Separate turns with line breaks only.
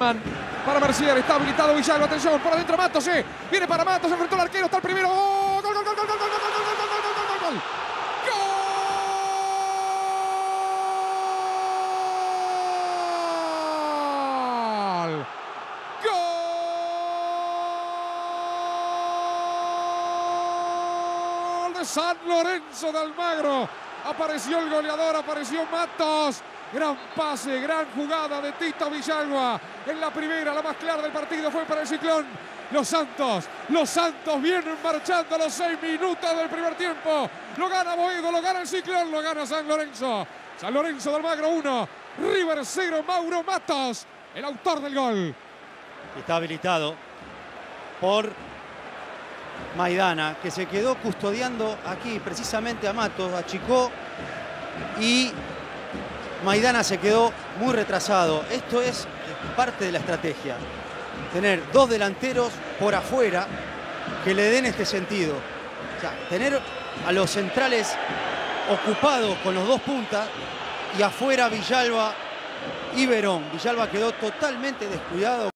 Para Mercier, está habilitado Villalba, atención, por adentro Matos, sí. Viene para Matos, enfrentó al arquero, está el primero. ¡Gol, gol, gol, gol, gol, gol, gol, gol, gol, gol, gol, gol, gol! ¡Gol! ¡Gol San Lorenzo de Almagro! Apareció el goleador, apareció Matos. Gran pase, gran jugada de Tito Villalba. En la primera, la más clara del partido fue para el Ciclón. Los Santos, los Santos vienen marchando a los seis minutos del primer tiempo. Lo gana Boedo, lo gana el Ciclón, lo gana San Lorenzo. San Lorenzo de Almagro 1, River 0, Mauro Matos, el autor del gol.
Está habilitado por Maidana, que se quedó custodiando aquí precisamente a Matos, achicó y Maidana se quedó muy retrasado. Esto es parte de la estrategia. Tener dos delanteros por afuera que le den este sentido. O sea, tener a los centrales ocupados con los dos puntas y afuera Villalba y Verón. Villalba quedó totalmente descuidado.